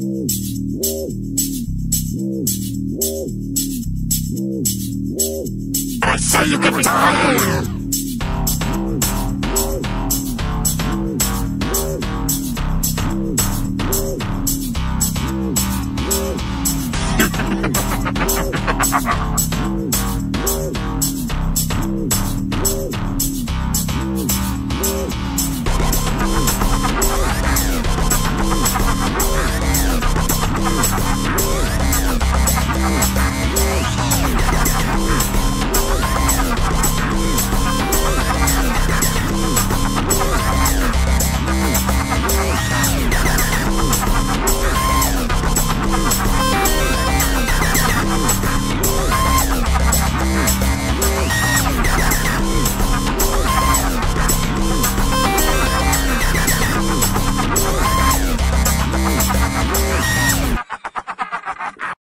I say you can retire!